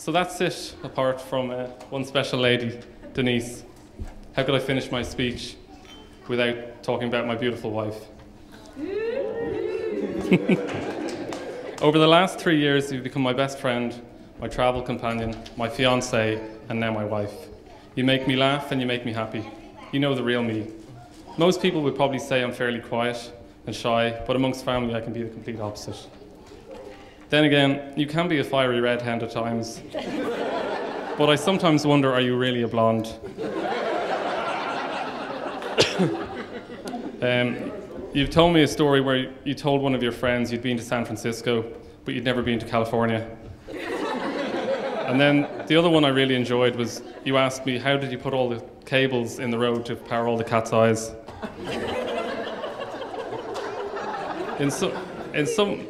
So that's it, apart from uh, one special lady, Denise. How could I finish my speech without talking about my beautiful wife? Over the last three years, you've become my best friend, my travel companion, my fiance, and now my wife. You make me laugh and you make me happy. You know the real me. Most people would probably say I'm fairly quiet and shy, but amongst family, I can be the complete opposite. Then again, you can be a fiery redhead at times. but I sometimes wonder are you really a blonde? um, you've told me a story where you told one of your friends you'd been to San Francisco, but you'd never been to California. and then the other one I really enjoyed was you asked me, how did you put all the cables in the road to power all the cat's eyes? in, so, in some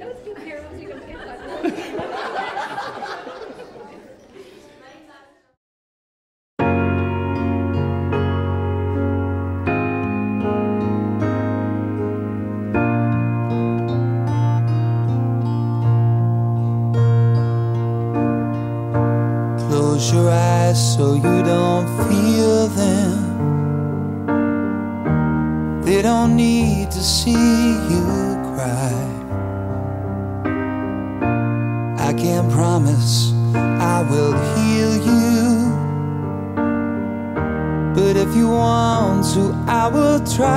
so you don't feel them. They don't need to see you cry. I can't promise I will heal you. But if you want to, I will try.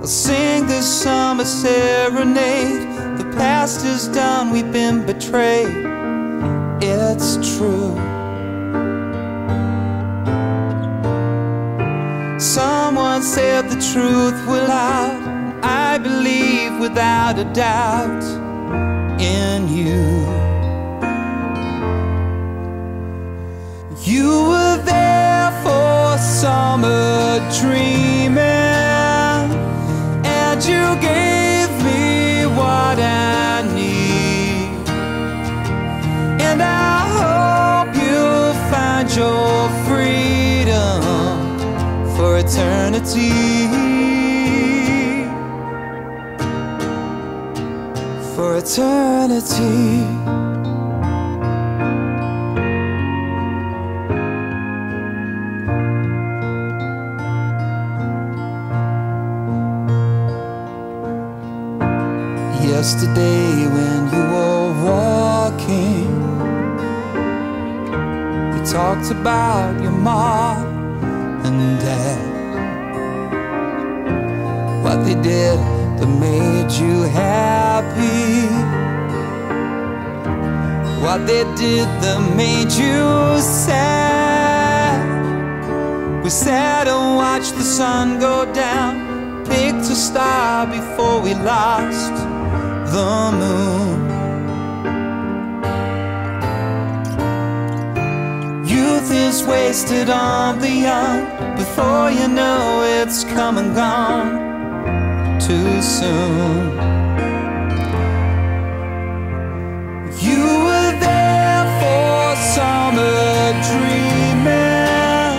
I'll sing this summer serenade. The past is done, we've been betrayed it's true. Someone said the truth will out. I believe without a doubt in you. You were there for summer dreaming, and you gave eternity. For eternity. Yesterday when you were walking They talked about your mom and dad they did that made you happy What they did that made you sad We sat and watched the sun go down Picked a star before we lost the moon. Youth is wasted on the young. Before you know it's come and gone too soon. You were there for summer dreaming,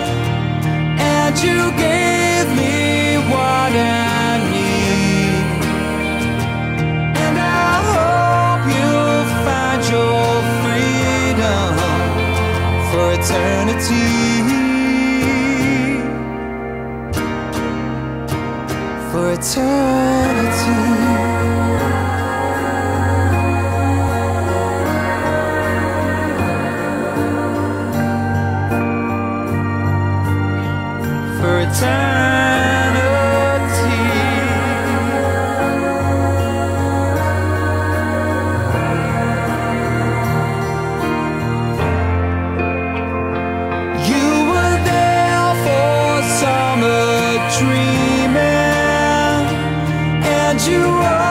and you gave me what I need. And I hope you'll find your freedom for eternity. You were there for you are.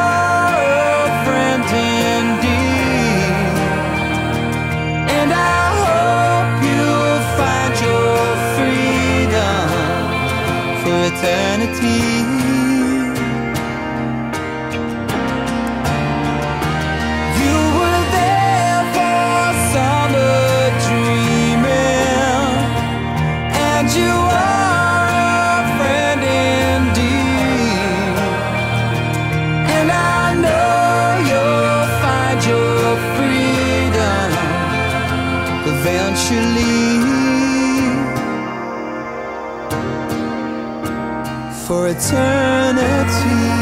For eternity.